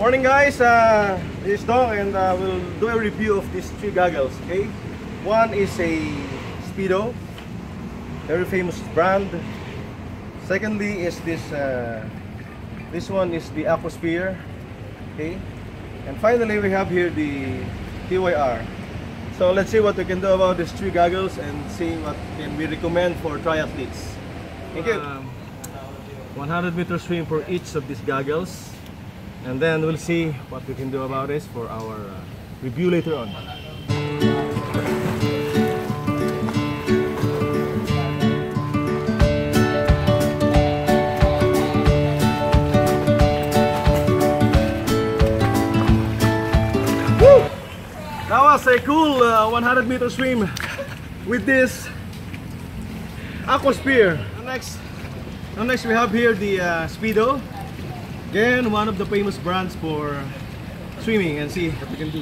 Morning guys, uh, this is Dong and uh, we'll do a review of these three goggles, okay? One is a Speedo, very famous brand. Secondly is this, uh, this one is the Aquasphere, okay? And finally we have here the TYR. So let's see what we can do about these three goggles and see what can we recommend for triathletes. Thank you. Um, 100 meter swim for each of these goggles and then we'll see what we can do about this for our uh, review later on. Woo! That was a cool uh, 100 meter swim with this Aquasphere. Next, next we have here the uh, Speedo Again, one of the famous brands for swimming and see what we can do.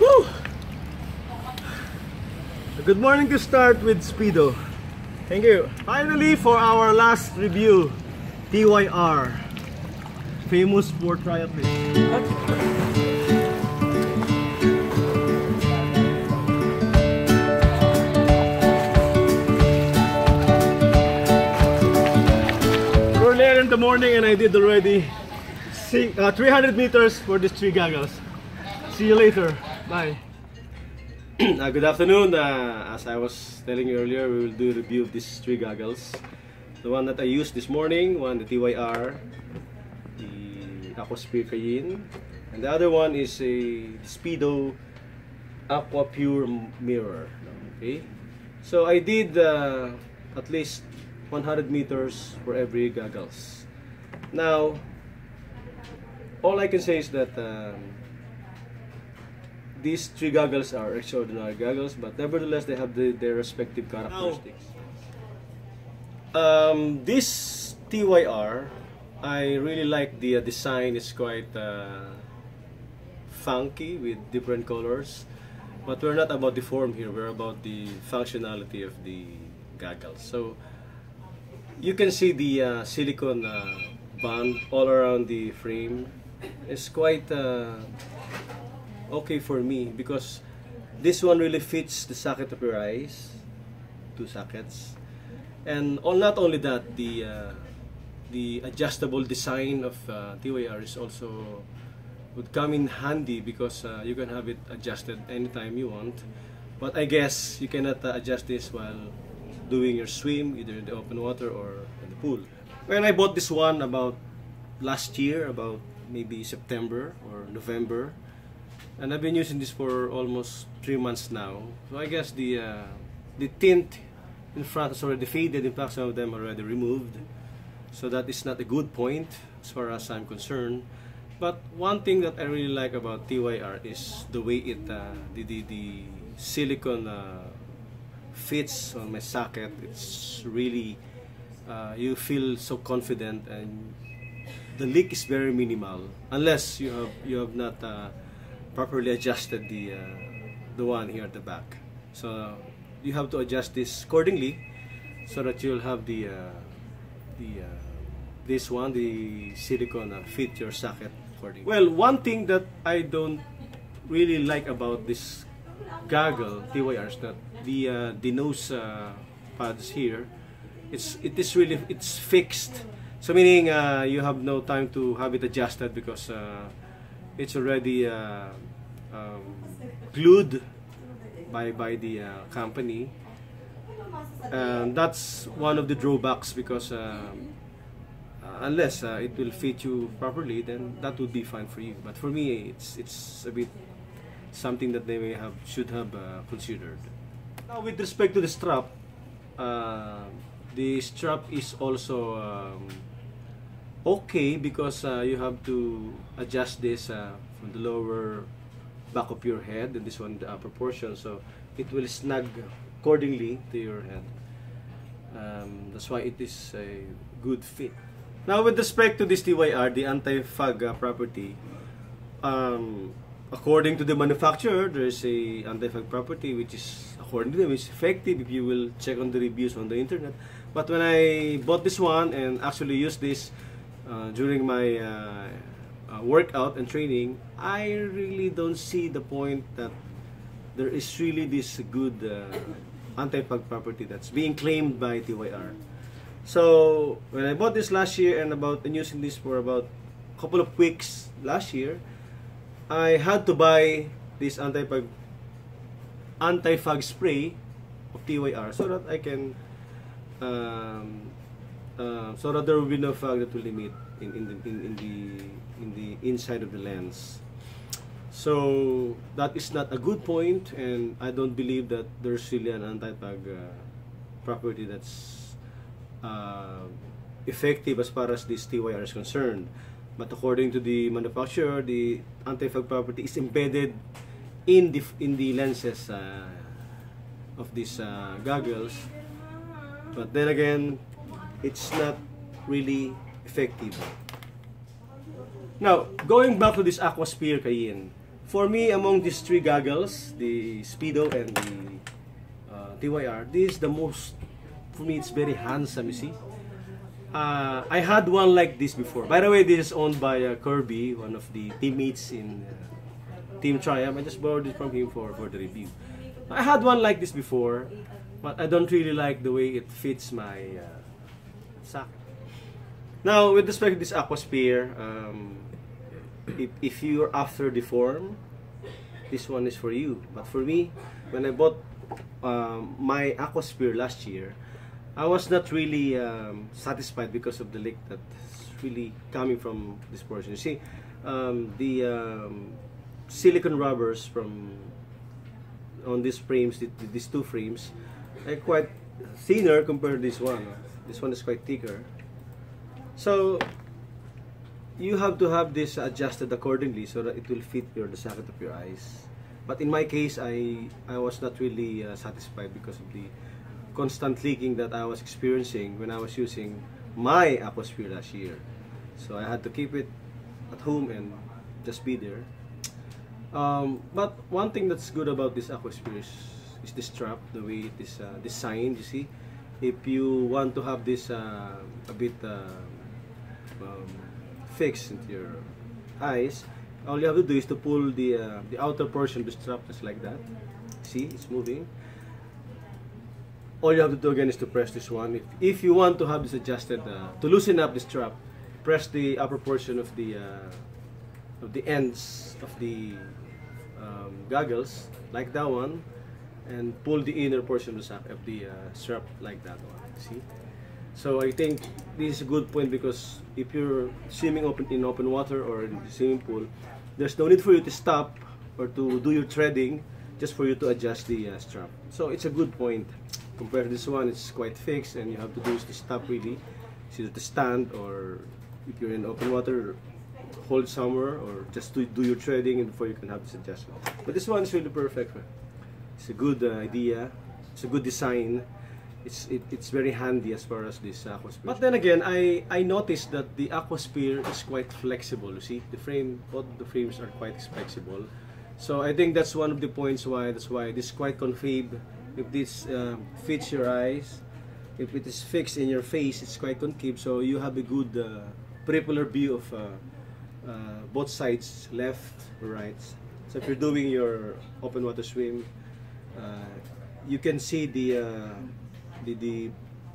Woo! Good morning to start with Speedo. Thank you. Finally, for our last review, TYR. Famous for triathletes. The morning and I did already uh, 300 meters for these three goggles. See you later. Bye. uh, good afternoon. Uh, as I was telling you earlier, we will do a review of these three goggles. The one that I used this morning, one the TYR, the Aquasphere Cayenne, and the other one is a Speedo Aqua Pure Mirror. Okay, so I did uh, at least 100 meters for every goggles. Now, all I can say is that um, these three goggles are extraordinary goggles, but nevertheless they have the, their respective characteristics. Um, this TYR, I really like the uh, design. It's quite uh, funky with different colors, but we're not about the form here. We're about the functionality of the goggles. So you can see the uh, silicone uh, band all around the frame. It's quite uh, okay for me because this one really fits the socket of your eyes two sockets. And all, not only that the uh, the adjustable design of uh, TYR is also would come in handy because uh, you can have it adjusted anytime you want. But I guess you cannot uh, adjust this while doing your swim, either in the open water or in the pool. When I bought this one about last year, about maybe September or November, and I've been using this for almost three months now. So I guess the uh, the tint in front is already faded. In fact, some of them already removed. So that is not a good point as far as I'm concerned. But one thing that I really like about TYR is the way it, uh, the, the, the silicone uh, fits on my socket it's really uh, you feel so confident and the leak is very minimal unless you have you have not uh, properly adjusted the uh, the one here at the back. So you have to adjust this accordingly so that you'll have the uh, the uh, this one the silicone uh, fit your socket accordingly. Well one thing that I don't really like about this goggle TYRs that the uh, the nose uh, pads here it's it is really it's fixed. So meaning uh, you have no time to have it adjusted because uh, it's already uh, um, glued by by the uh, company. And that's one of the drawbacks because unless it will fit you properly then that would be fine for you. But for me it's it's a bit something that they may have should have uh, considered. Now, with respect to the strap, uh, the strap is also um, okay because uh, you have to adjust this uh, from the lower back of your head and this one the upper portion so it will snug accordingly to your head. Um, that's why it is a good fit. Now with respect to this TYR, the anti-fog uh, property, um, according to the manufacturer, there's a anti-fog property which is them is effective if you will check on the reviews on the internet. But when I bought this one and actually used this uh, during my uh, uh, workout and training, I really don't see the point that there is really this good uh, anti-fog property that's being claimed by TYR. So when I bought this last year and about and using this for about a couple of weeks last year, I had to buy this anti-fog anti-fog spray of TYR so that I can um, uh, so that there will be no fog that will emit in, in, the, in, in the in the inside of the lens. So that is not a good point, and I don't believe that there's really an anti-fog uh, property that's uh, effective as far as this TYR is concerned. But according to the manufacturer, the anti-fog property is embedded in the in the lenses uh, of these uh, goggles. But then again, it's not really effective. Now, going back to this Aquasphere Cayenne, for me, among these three goggles, the Speedo and the uh, TYR, this is the most, for me, it's very handsome, you see. Uh, I had one like this before. By the way, this is owned by uh, Kirby, one of the teammates in uh, Team Triumph. I just borrowed it from him for, for the review. I had one like this before, but I don't really like the way it fits my uh. Now, with respect to this Aquasphere, um, if, if you're after the form, this one is for you. But for me, when I bought um, my Aquasphere last year, I was not really um, satisfied because of the leak that's really coming from this portion. You see, um, the silicone rubbers from on these frames, these two frames, are quite thinner compared to this one. This one is quite thicker. So you have to have this adjusted accordingly so that it will fit your the socket of your eyes. But in my case, I I was not really uh, satisfied because of the constant leaking that I was experiencing when I was using my Aquasphere last year. So I had to keep it at home and just be there. Um, but one thing that's good about this Aquasphere is, is the strap, the way it is uh, designed, you see. If you want to have this uh, a bit uh, um, fixed into your eyes, all you have to do is to pull the uh, the outer portion of the strap just like that. See, it's moving. All you have to do again is to press this one. If, if you want to have this adjusted, uh, to loosen up the strap, press the upper portion of the uh, of the ends of the um, goggles like that one, and pull the inner portion of the, of the uh, strap like that one. See. So I think this is a good point because if you're swimming open in open water or in the swimming pool, there's no need for you to stop or to do your threading just for you to adjust the uh, strap. So it's a good point. Compared to this one, it's quite fixed and you have to do is to stop really, either to stand or if you're in open water, hold somewhere or just to do your trading and before you can have this adjustment. But this one is really perfect. It's a good uh, idea. It's a good design it's it, it's very handy as far as this aquasphere. But then again, I I noticed that the aquasphere is quite flexible. You see, the frame, both the frames are quite flexible. So I think that's one of the points why that's why this is quite concave. If this uh, fits your eyes, if it is fixed in your face, it's quite concave. So you have a good uh, peripheral view of uh, uh, both sides, left right. So if you're doing your open water swim, uh, you can see the uh, the the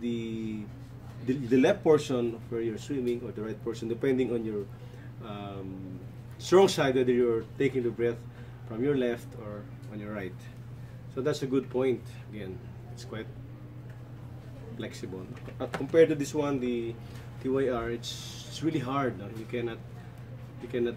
the the, the left portion where you're swimming or the right portion depending on your um, strong side whether you're taking the breath from your left or on your right so that's a good point again it's quite flexible but compared to this one the TYR it's, it's really hard no? you cannot you cannot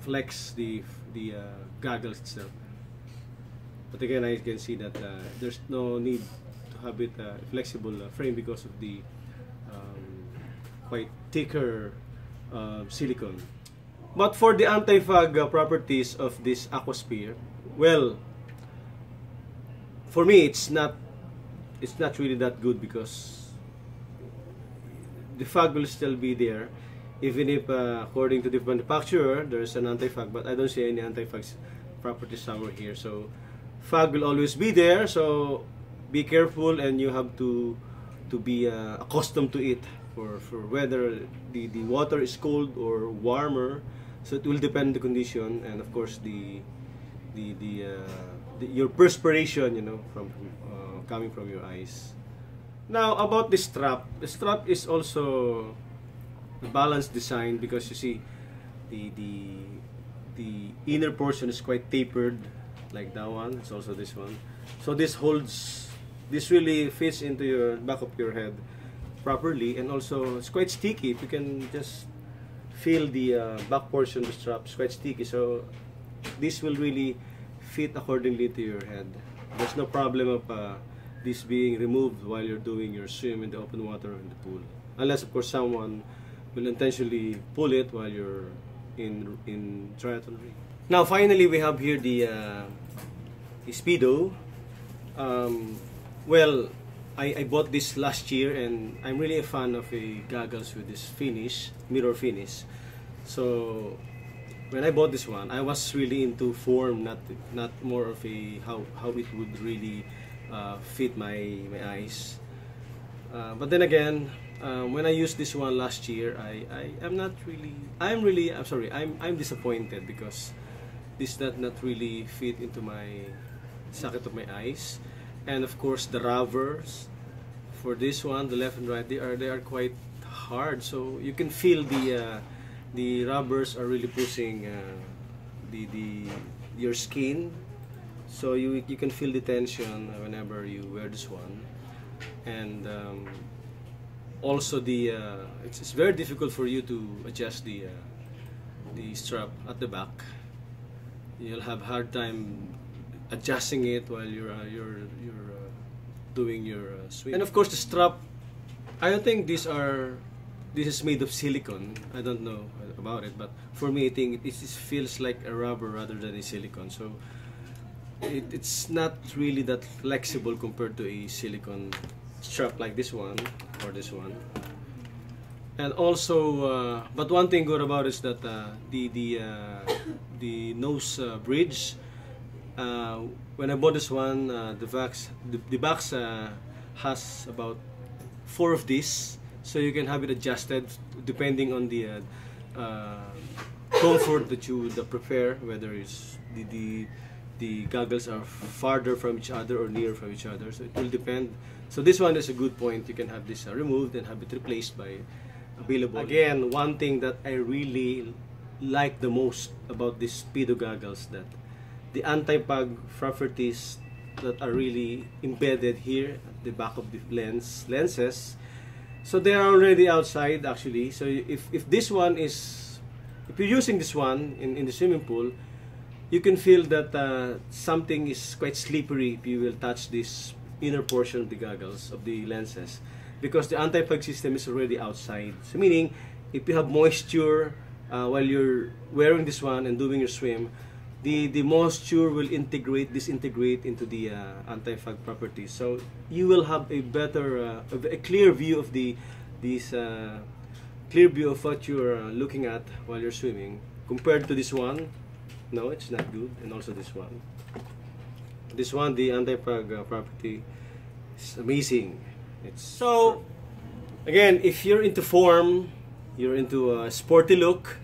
flex the the uh, goggles itself but again I can see that uh, there's no need have it uh, flexible uh, frame because of the um, quite thicker uh, silicone. But for the anti-fog uh, properties of this aquasphere, well, for me it's not it's not really that good because the fog will still be there even if uh, according to the manufacturer there's an anti-fog but I don't see any anti-fog property somewhere here. So fog will always be there. So be careful, and you have to to be uh, accustomed to it for for whether the the water is cold or warmer. So it will depend the condition, and of course the the the, uh, the your perspiration, you know, from uh, coming from your eyes. Now about the strap, the strap is also a balanced design because you see the the the inner portion is quite tapered like that one. It's also this one. So this holds this really fits into your back of your head properly. And also it's quite sticky. If you can just feel the uh, back portion of the strap is quite sticky. So this will really fit accordingly to your head. There's no problem of uh, this being removed while you're doing your swim in the open water in the pool. Unless of course someone will intentionally pull it while you're in in triathlon. Now finally we have here the uh, speedo. Um, well I, I bought this last year and I'm really a fan of a goggles with this finish mirror finish. So when I bought this one I was really into form not not more of a how, how it would really uh, fit my my eyes. Uh, but then again um, when I used this one last year I, I am not really I'm really I'm sorry I'm, I'm disappointed because this does not really fit into my socket of my eyes. And of course the rubbers for this one the left and right they are they are quite hard. So you can feel the uh, the rubbers are really pushing uh, the the your skin. So you you can feel the tension whenever you wear this one. And um, also the uh, it's, it's very difficult for you to adjust the uh, the strap at the back you'll have hard time adjusting it while you're uh, you're you're uh, doing your uh, swim. And of course the strap. I don't think these are. This is made of silicone. I don't know about it, but for me, I think it, it feels like a rubber rather than a silicone. So it, it's not really that flexible compared to a silicone strap like this one or this one. And also, uh, but one thing good about is that uh, the the uh, the nose uh, bridge uh, when I bought this one, uh, the box the, the box has about four of these, so you can have it adjusted depending on the comfort that you would prefer, whether it's the, the the goggles are farther from each other or near from each other. So it will depend. So this one is a good point. You can have this uh, removed and have it replaced by available. Again, one thing that I really like the most about these speedo goggles that the anti-fog properties that are really embedded here at the back of the lens lenses so they are already outside actually so if, if this one is if you're using this one in, in the swimming pool you can feel that uh, something is quite slippery if you will touch this inner portion of the goggles of the lenses. Because the anti-fog system is already outside. So meaning if you have moisture uh, while you're wearing this one and doing your swim the the moisture will integrate disintegrate into the uh, anti-fog properties. So you will have a better uh, a clear view of the this uh, clear view of what you're uh, looking at while you're swimming compared to this one no it's not good and also this one this one the anti-fog uh, property is amazing it's so again if you're into form you're into a sporty look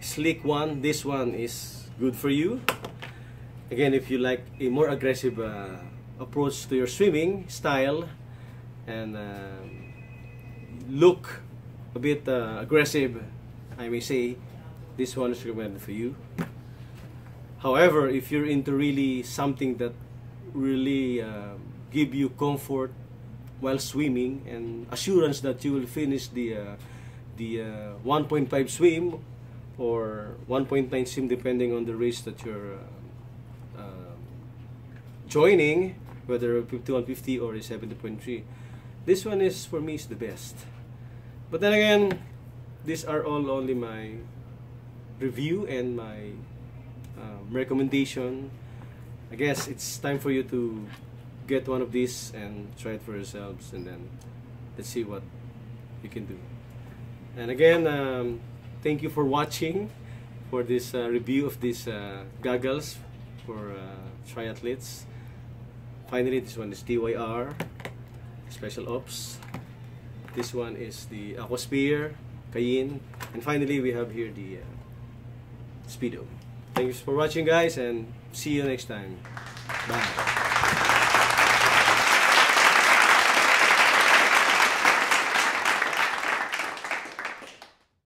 sleek one this one is good for you. Again, if you like a more aggressive uh, approach to your swimming style and uh, look a bit uh, aggressive, I may say this one is recommended for you. However, if you're into really something that really uh, give you comfort while swimming and assurance that you will finish the uh, the uh, 1.5 swim or 1.9 swim depending on the race that you're uh, uh, joining whether 5150 or a 70.3 this one is for me is the best. But then again these are all only my review and my um, recommendation. I guess it's time for you to get one of these and try it for yourselves and then let's see what you can do. And again, um, thank you for watching for this uh, review of these uh, goggles for uh, triathletes. Finally, this one is TYR, Special Ops. This one is the Aquasphere, Cayenne. And finally, we have here the uh, Speedo. Thanks for watching guys and see you next time. Bye.